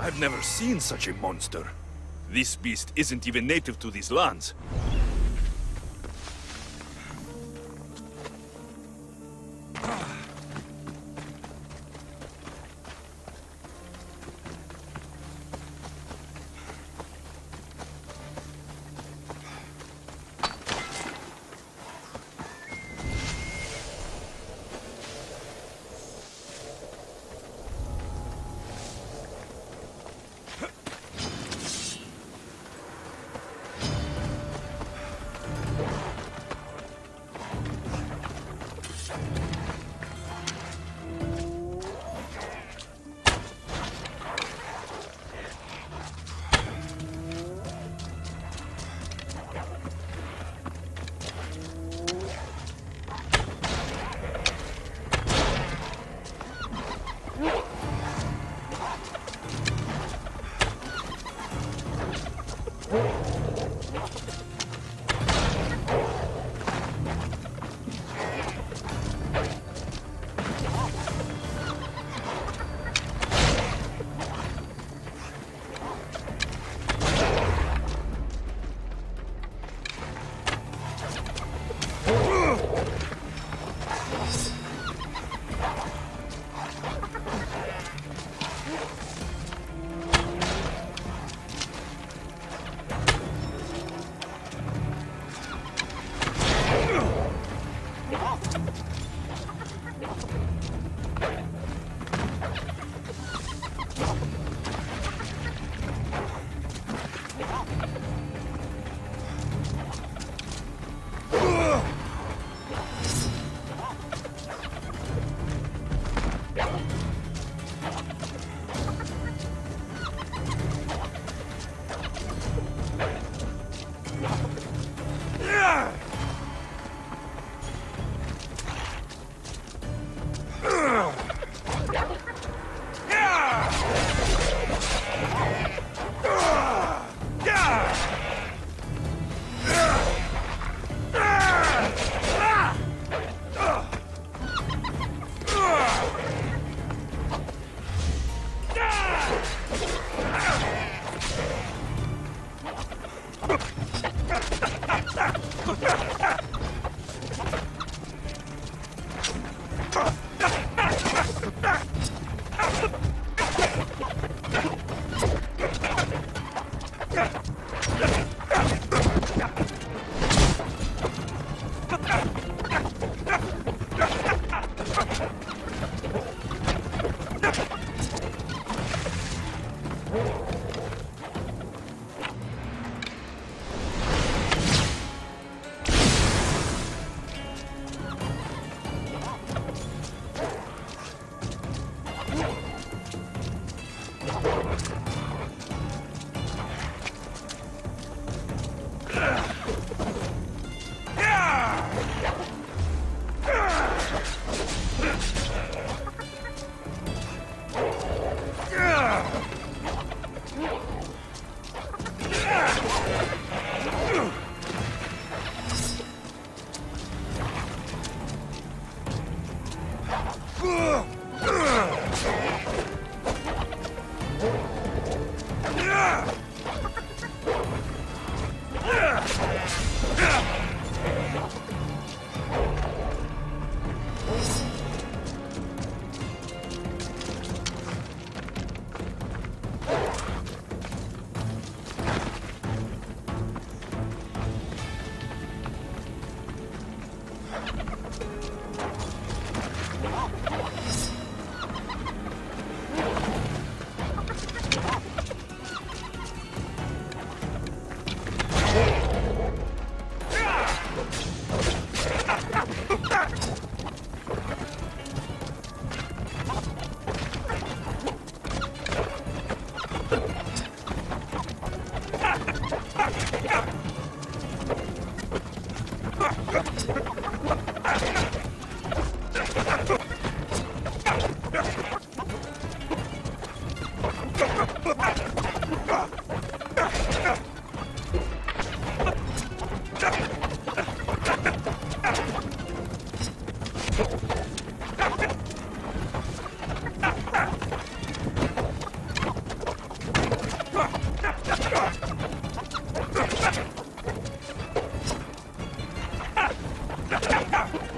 I've never seen such a monster. This beast isn't even native to these lands. Yeah.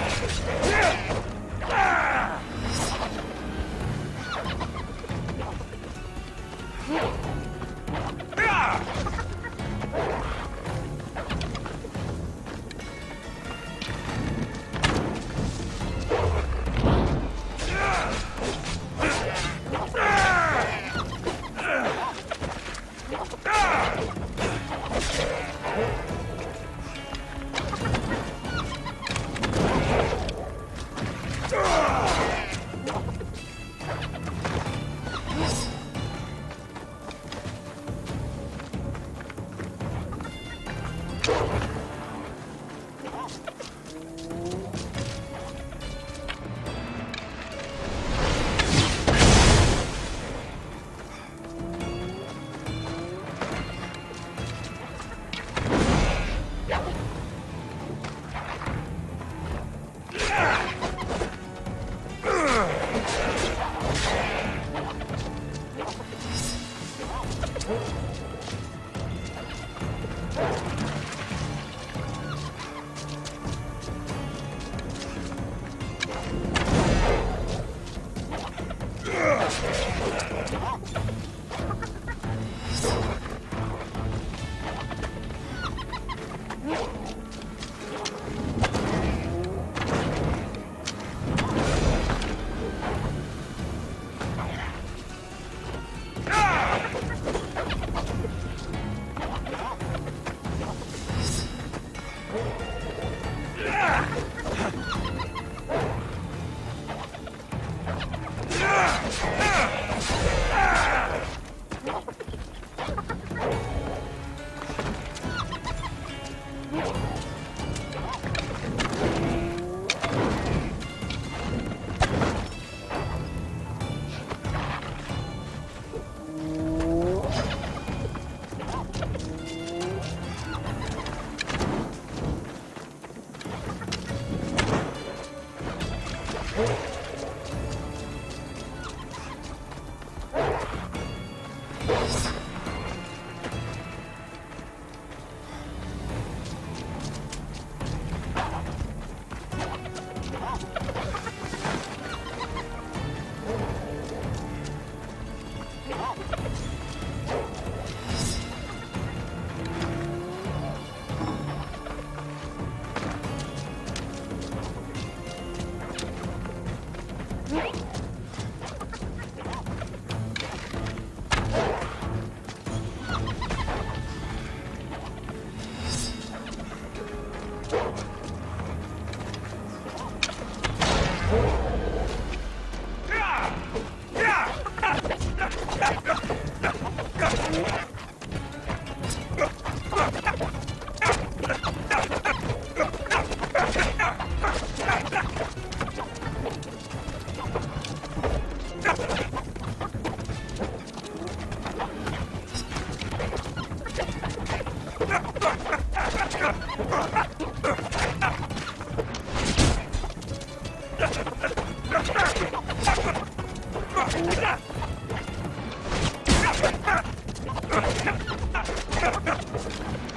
まし。Oh. Ah! Ha ha ha!